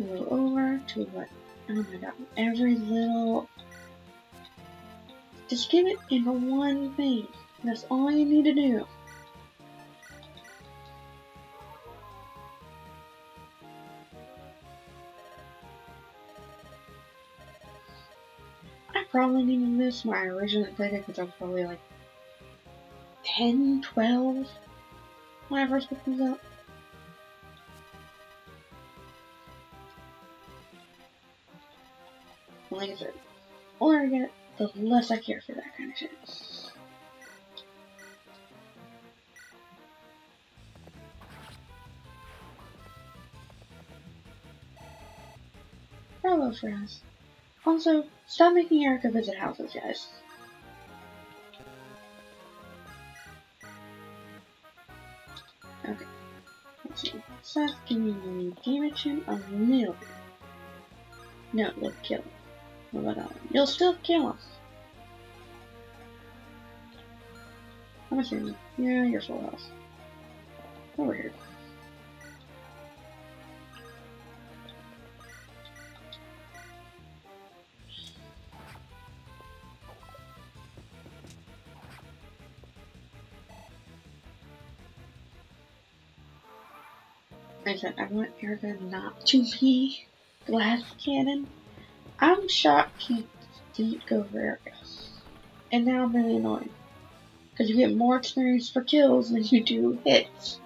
Go over to what? Oh my god, every little. Just give it in one thing. That's all you need to do. I probably needed this when my original played because I was probably like 10, 12 when I first picked these up. Like I older I get, the less I care for that kind of shit. Bravo, friends. Also, stop making Eirika visit houses, guys. Okay. Let's see. Seth, can you damage him a little? No, you'll kill him. About that You'll still kill us. I'm assuming. Yeah, you're full health. Over here. I said I want Eirika not to be glass cannon. I'm shocked he didn't go Eirika. And now I'm really annoyed. Because you get more experience for kills than you do hits.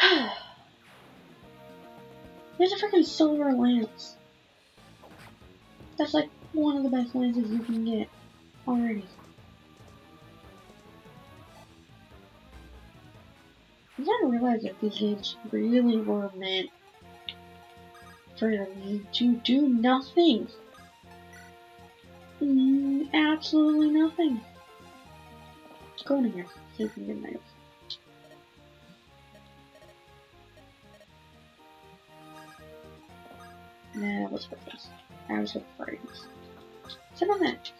There's a freaking silver lance. That's like one of the best lances you can get already. I didn't realize that these games really were meant for me to do nothing. Mm, absolutely nothing. Go in here. See if you can get. Nah, let's put this. I was afraid. Sit on that.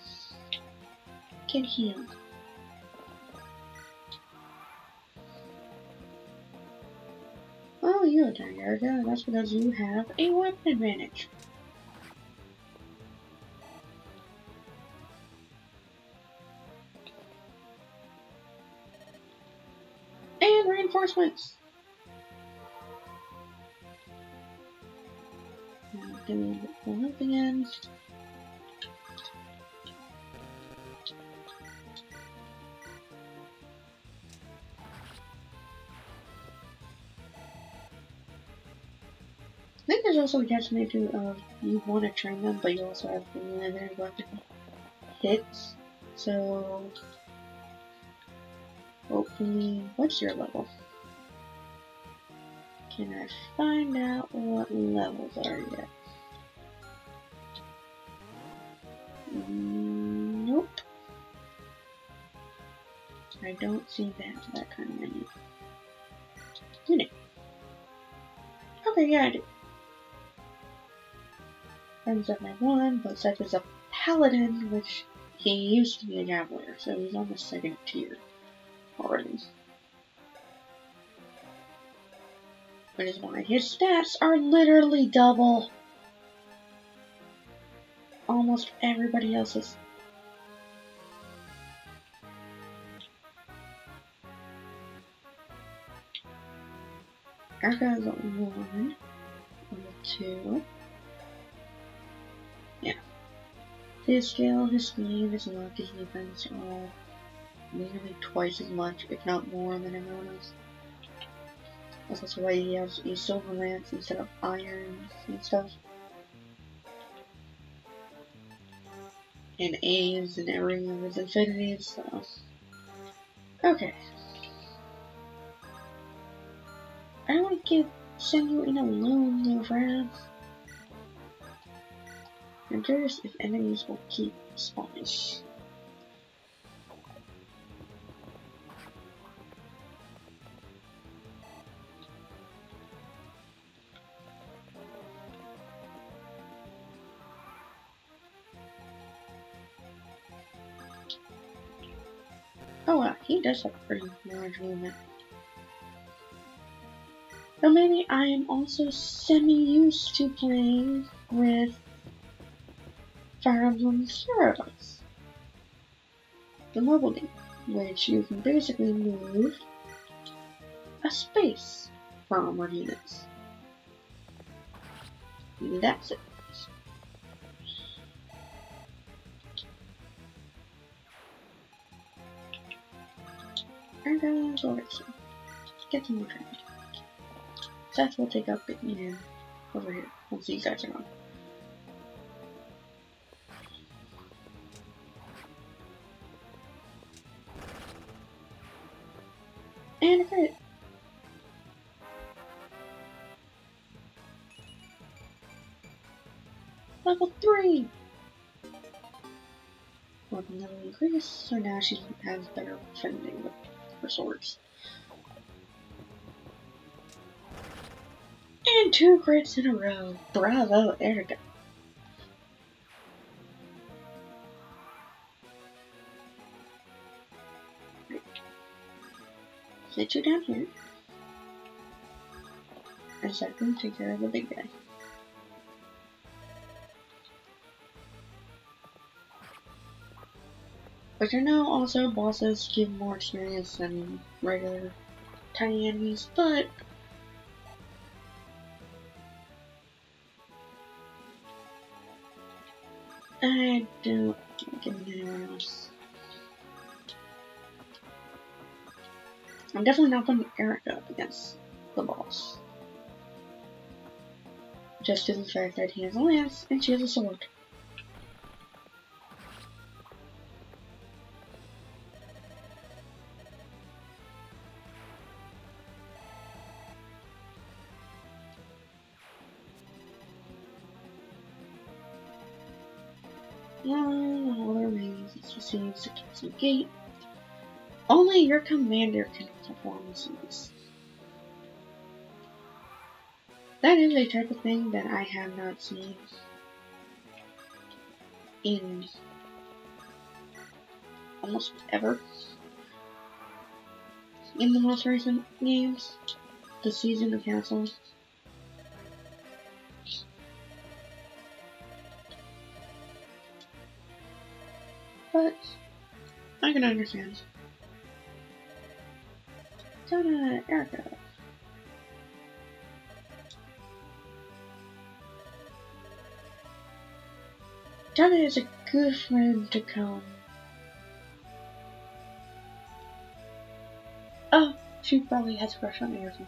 Get healed. You attack Eirika. That's because you have a weapon advantage. And reinforcements. Give me the health again. Also a too of you want to um, train them, but you also have limited weapon hits. So hopefully, what's your level? Can I find out what levels are yet? Nope. I don't see that that kind of menu. Okay, yeah, I do ends up at 1, but such as a paladin, which he used to be a javeliner, so he's on the second tier already. Which is why his stats are literally double almost everybody else's. Eirika is at 1, 2, His skill, his speed, his luck, his defense are nearly twice as much, if not more, than everyone else. That's also why he has a silver lance instead of iron and stuff. And A's and every of his infinities, so. Okay. I don't want to give, send you in alone, little friends. I'm curious if enemies will keep spawning. Oh wow, he does have a pretty large movement. But maybe I am also semi-used to playing with Fire Emblem Heroes. The mobile game, which you can basically move a space from our units. That's it. And then go over here. Get some more training. Seth will take up Ian over here once these guys are gone. And a crit. Level 3! Weapon level increased, so now she has better defending with her swords. And two crits in a row. Bravo, Eirika. Sit you down here. And second, take care of the big guy. But you know, also bosses give more experience than regular tiny enemies, but I don't give anyone else. I'm definitely not putting Eirika up against the boss. Just to the fact that he has a lance and she has a sword. all the rings receives the castle gate. Only your commander can perform these. That is a type of thing that I have not seen in almost ever in the most recent games. The season of castles. But I can understand. Tana Eirika. Tana is a good friend to come. Oh, she probably has a crush on Eirika.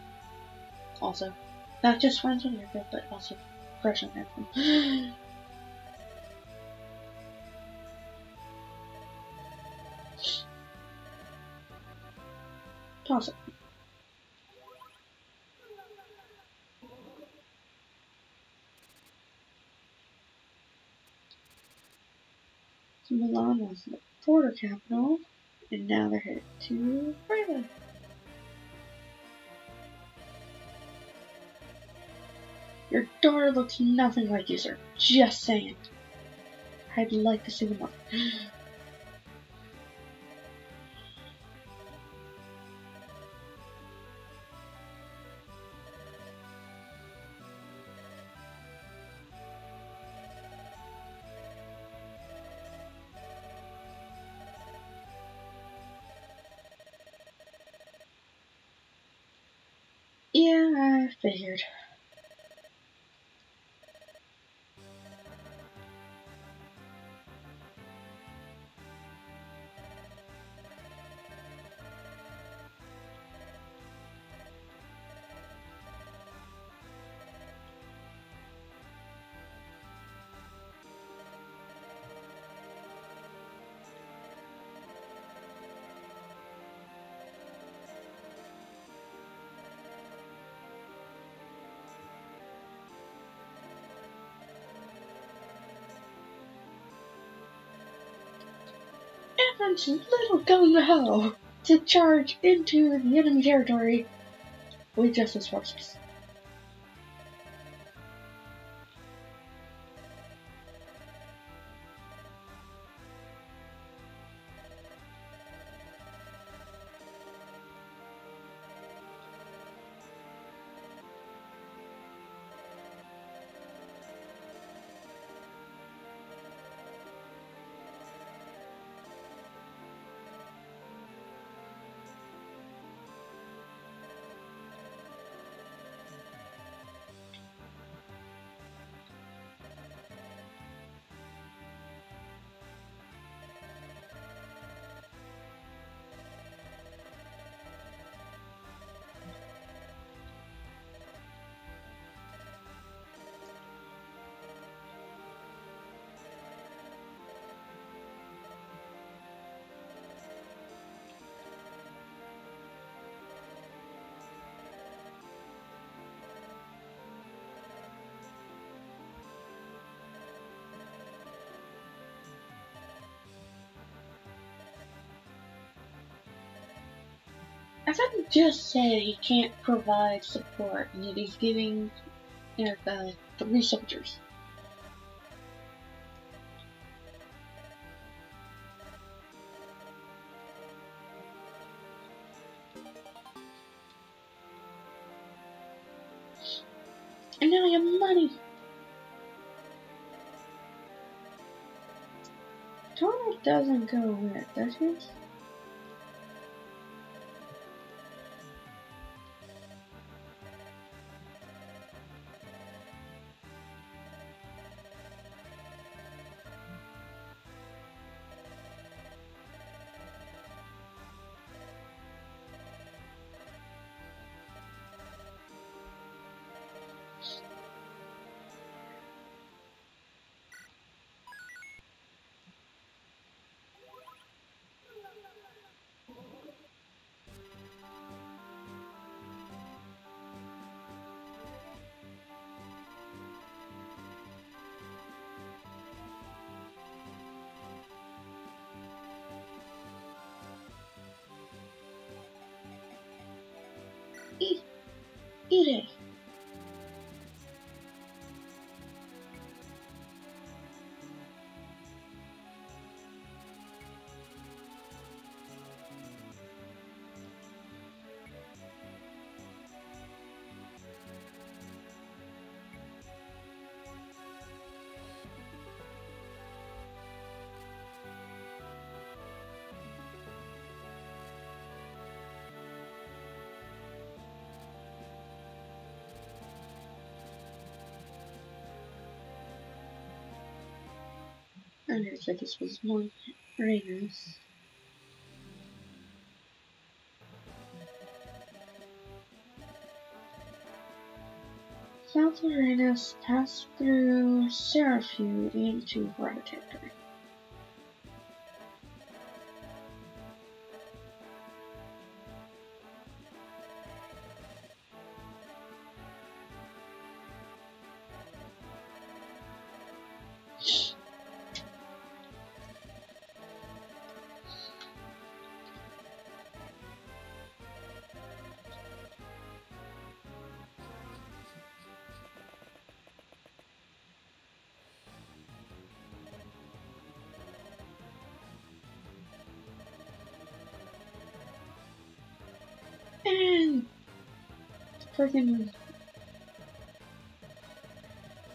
Also. Not just friends with Eirika, but also crush on Eirika. So Mulan was the border capital, and now they're headed to Brava. Your daughter looks nothing like you, sir. Just saying. I'd like to see the mother. I figured. Little gung ho to charge into the enemy territory with Justice forces. I you just said he can't provide support, and yet he's giving the three soldiers. And now I have money. Toro doesn't go with, does he? I never said this was more Raiders. South Uranus passed through Serafew into. And freaking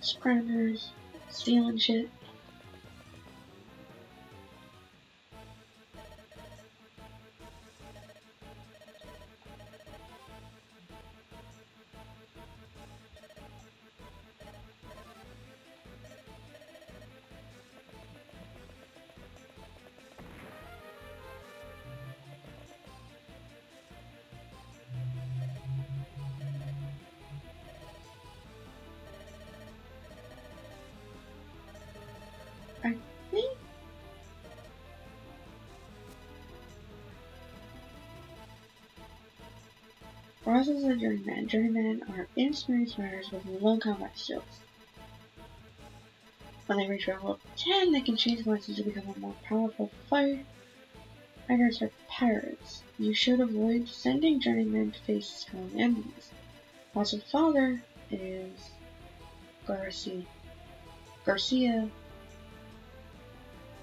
scrammers stealing shit. Roses of Journeyman. Journeymen are inexperienced riders with low combat skills. When they reach level 10, they can change classes to become a more powerful fighter. Riders are pirates. You should avoid sending journeymen to face strong enemies. Ross's father is Garcia. Garcia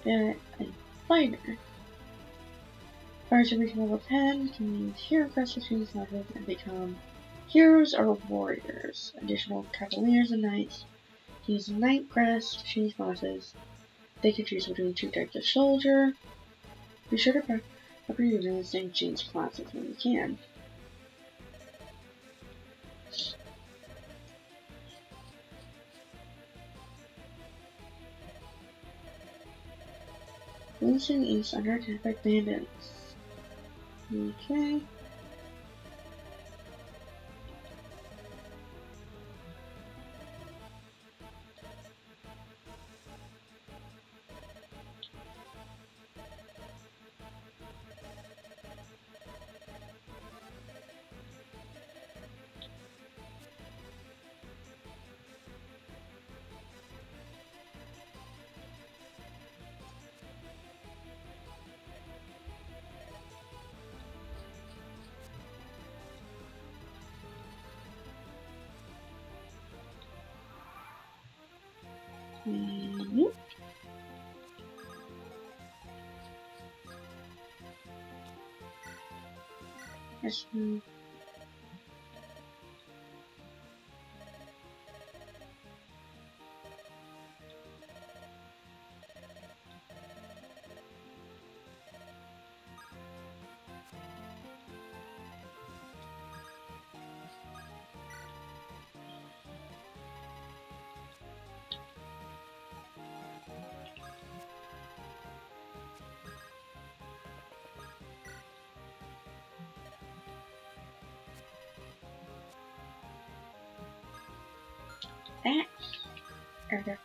a fighter. Reach level 10 can use hero crest to choose levels and become heroes or warriors. Additional cavaliers and knights use knight crest to change classes. They can choose between two types of soldier. Be sure to properly use and change classes when you can. Wilson is under attack by bandits. Okay. Mm-hmm. Let's move. Mm. That. Okay.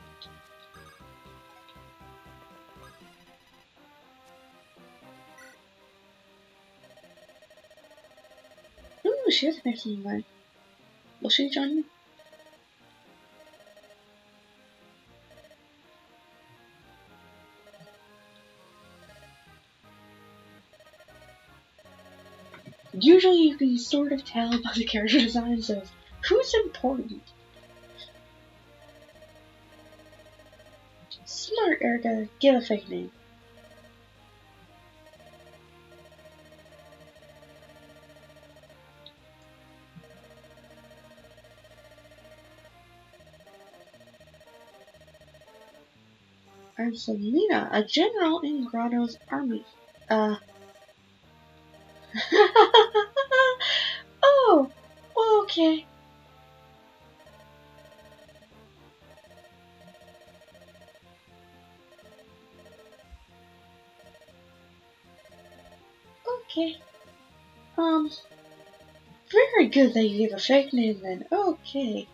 Ooh, she has a little line. Will she join me? Usually you can sort of tell by the character designs of who's important. Eirika. Give a fake name. I'm Selena, a general in Grado's army. Uh. oh, okay. Okay. Um, very good that you gave a fake name then. Okay.